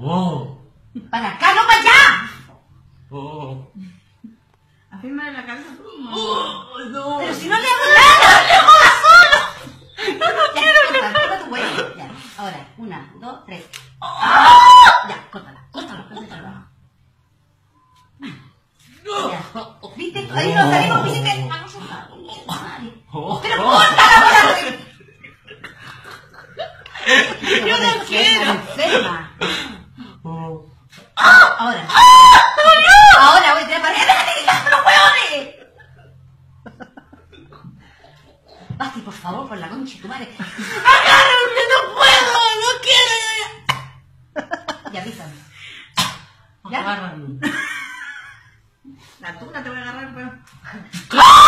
Oh. Para acá, no para allá. Oh. Afírmale la cabeza. Oh, no. Pero si no le hago nada, le hago solo. No, no quiero. Corta tu huella. Ya, ahora, una, dos, tres. Ya, córtala, córtala, córtala. Ya. ¿Viste? Ahí nos salimos, viste. Vamos a Oh. Pero córtala, por Yo no quiero. Enferma. Ahora. Ahora voy a tirar para ¡Déjate quitar los hueones! Basti, por favor, por la concha de tu madre. ¡Agárrame! ¡No puedo! ¡No quiero! Ya, písame. ¿Ya? Agárrame. La tuna te voy a agarrar, pero. ¡Ah!